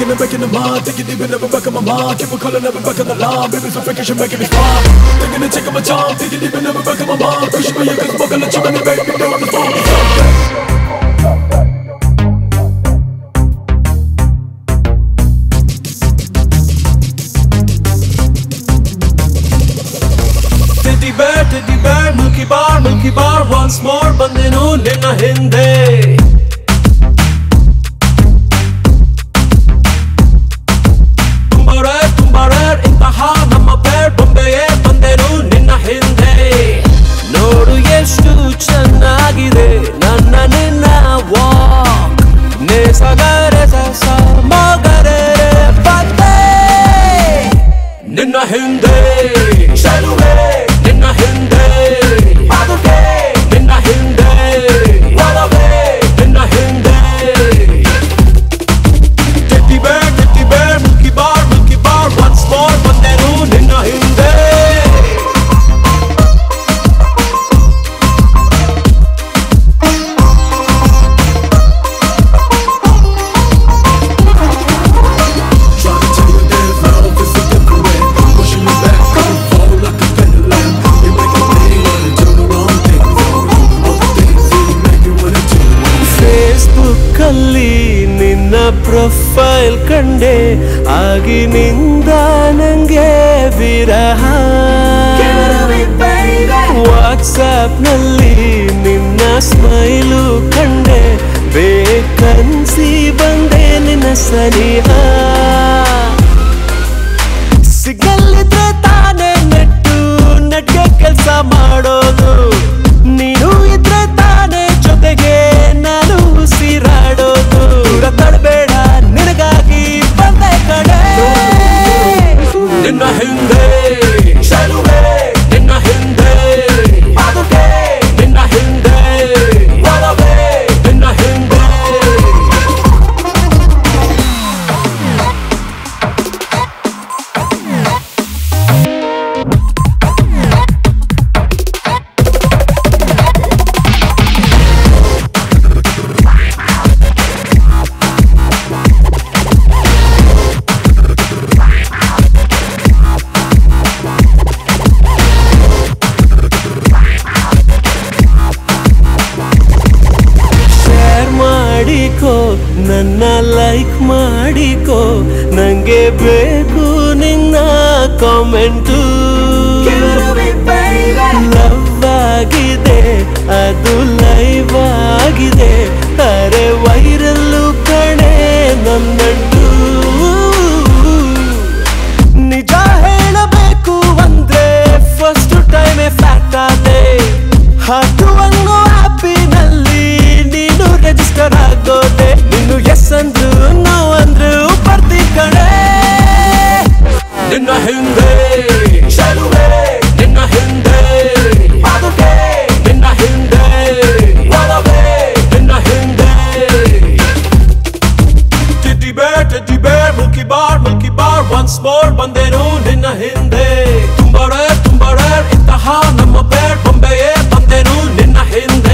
thinking and breaking the mind. Thinking deep and never back on my mind. Keep on calling, never back on the line. Baby, so freakish and making me smile. Thinking and taking my time. Thinking deep and never back on my mind. Pushing me against the wall, let you in the baby, down the phone teddy bear, teddy bear, monkey bar, monkey bar, once more, bande nu nena. ಚೆನ್ನಾಗಿದೆ. ನನ್ನ ನಿನ್ನ walk ನೇಸಗರೆ ಸ ಮಗರೆ ಬಂದೆ ನಿನ್ನ ಹಿಂದೆ profile ಕಂಡೆ ಆಗಿನಿಂದ ನಂಗೆ ವಿರಹ. ವಾಟ್ಸಾಪ್ನಲ್ಲಿ ನಿನ್ನ ಸ್ಮೈಲು ಕಂಡೆ, ಬೇಕನ್ಸಿ ಬಂದೆ ನಿನ್ನ ಸನಿಹ. ಸಿಗಲ್ಲಿದ್ರೆ ತಾನೇ ನೆಟ್ಟು ನೆಟ್ಗೆ ಕೆಲಸ ಮಾಡೋದು. ನನ್ನ ಲೈಕ್ ಮಾಡಿಕೋ. ನಂಗೆ ಬೇಕು ನಿನ್ನ ಕಾಮೆಂಟು ಲವ್ ಆಗಿದೆ, ಅದು ಲೈವ್ ಆಗಿದೆ. ಅರೆ ವೈರಲ್ಲು ಕಣೆ ನನ್ನಂಟು. ನಿಜ ಹೇಳಬೇಕು ಅಂದ್ರೆ ಫಸ್ಟ್ ಟೈಮೇ ಫ್ಯಾಕ್ಟ್ ಆದೆ. ಹಾಟು ಅನ್ನೋ ಆಪಿನಲ್ಲಿ ನೀನು ರಿಜಿಸ್ಟರ್ ಆಗೋದೆ ನೀನು ಎಸ್ ಅಂದ್ರು ನೋ ಅಂದ್ರು ಬರ್ತಿ ಕಣೆ ನಿನ್ನ ಹಿಂದೆ ಚೆಲುವೆ ನಿನ್ನ ಹಿಂದೆ ಪಾದುಕೆ ನಿನ್ನ ಹಿಂದೆ ಒಲವೇ ನಿನ್ನ ಹಿಂದೆ teddy bear teddy bear milky bar milky bar once more ಬಂದೆನು ನಿನ್ನ ಹಿಂದೆ ತುಂಬ ರೇರ್ ತುಂಬ ರೇರ್ ಇಂತಹ ನಮ್ಮ ಪೇರ್ ಬೊಂಬೆಯೇ ಬಂದೆನು ನಿನ್ನ ಹಿಂದೆ